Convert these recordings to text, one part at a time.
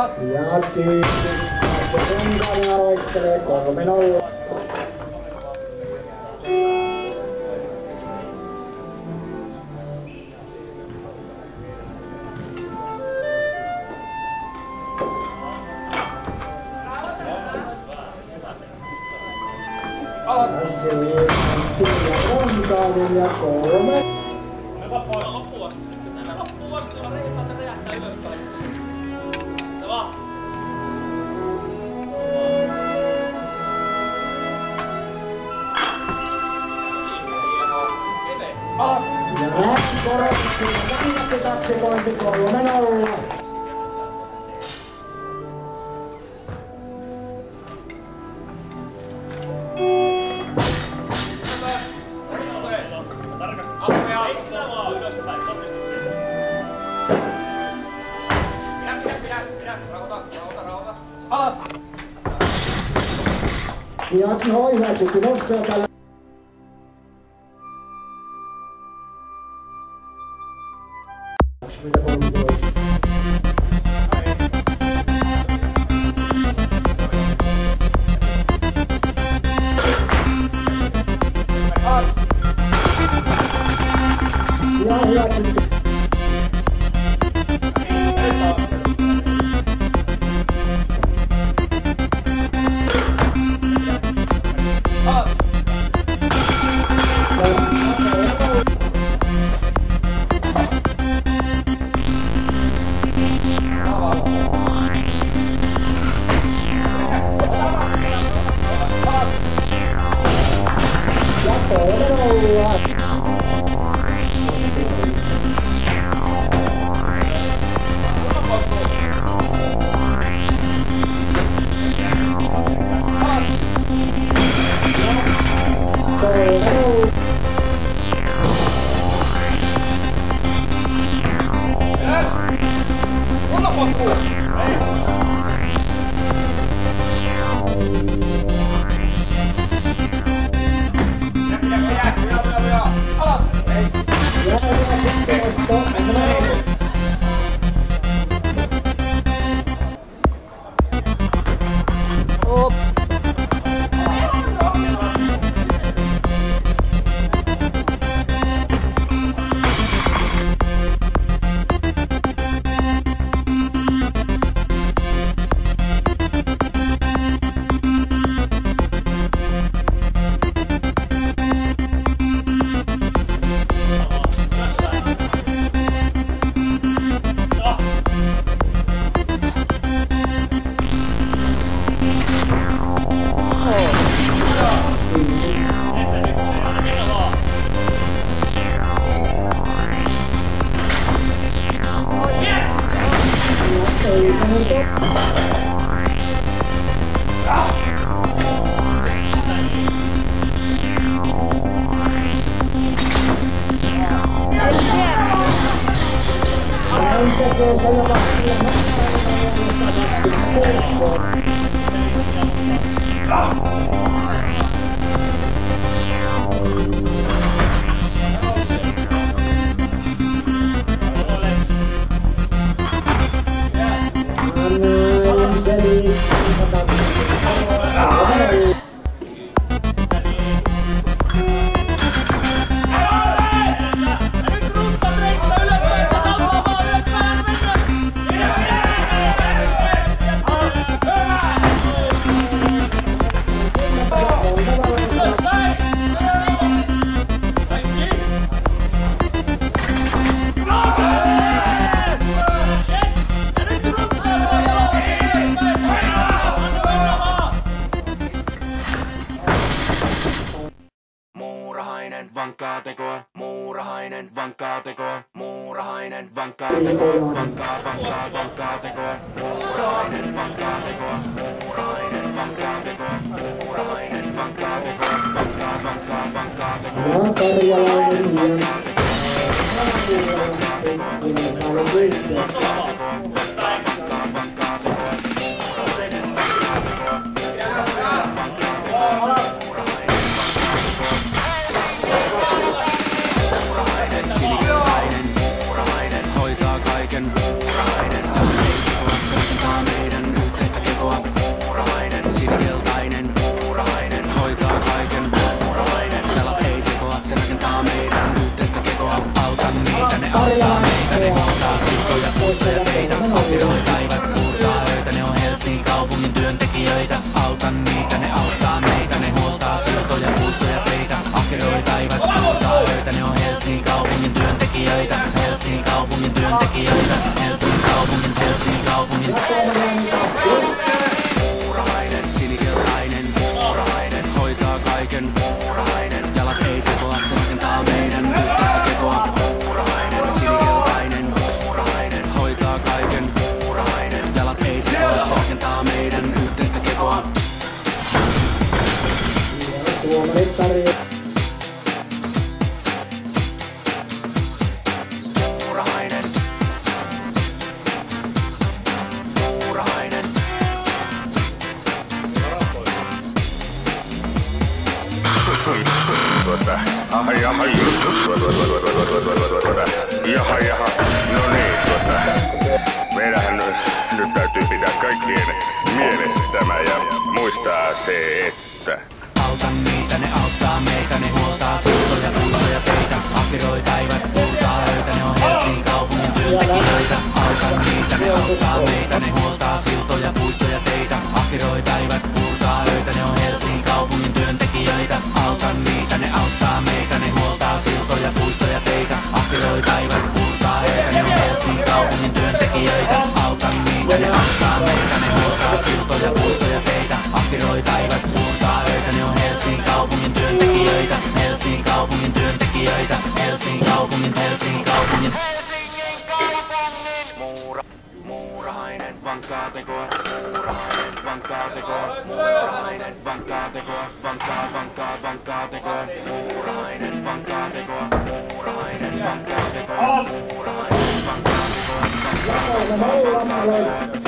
Alas. Ja tyyppi. Sunkainen aloittelee 3-0. Alas. Tässä liikunti ja Ronkainen ja kolme. Hyvä pois. Loppuun asti. Mennään loppuun asti. Jolla reipalta räjähtää ylöspäin. Se vaan. Alas. Ja näin korotuksilla kannatti taktikointi 3-0. Alas! Ja no hyväksytty nostoja tällä. Alas! Muurahainen vankkaa tekoa, vankkaa, vankkaa, vankkaa tekoa, muurahainen vankkaa tekoa, muurahainen vankkaa tekoa, muurahainen vankkaa tekoa, puistoja teitä. Ahkeroi päivät, murtaa öitä, ne on Helsingin kaupungin työntekijöitä. Autan niitä, ne auttaa meitä, ne huoltaa siltoja, puistoja teitä. Ahkeroi päivät, murtaa öitä, ne on Helsingin kaupungin työntekijöitä. Helsingin kaupungin työntekijöitä. Helsingin kaupungin, Helsingin kaupungin. Muistaa se, että... Autan niitä, ne auttaa meitä, ne huoltaa siltoja, puistoja teitä. Ahkeroi päivät, puurtaa öitä, ne on Helsingin kaupungin työntekijöitä. Autan niitä, ne auttaa meitä, ne huoltaa siltoja, puistoja teitä. Ahkeroi päivät, puurtaa öitä, tekoa, vankkaa tekoa, muurahainen, vankkaa tekoa, vankkaa, vankkaa, vankkaa tekoa, muurahainen, vankkaa tekoa, muurahainen, vankkaa tekoa, muurahainen, vankkaa tekoa, Kolme nolla aloittaa.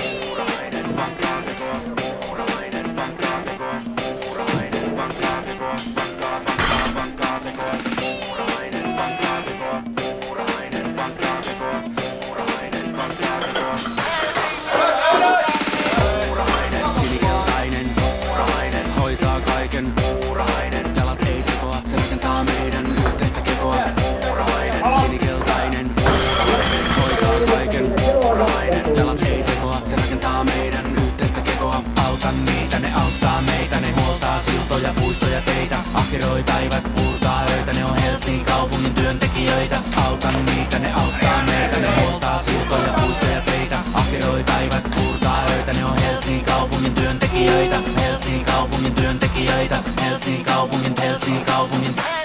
Helsingin kaupungin työntekijöitä. Autan niitä, ne auttaa meitä, ne huoltaa siltoja, puistoja teitä. Ahkeroi päivät, puurtaa öitä, ne on Helsingin kaupungin työntekijöitä. Helsingin kaupungin työntekijöitä. Helsingin kaupungin, Helsingin kaupungin. Muurahainen,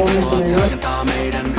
sinikeltainen, muurahainen,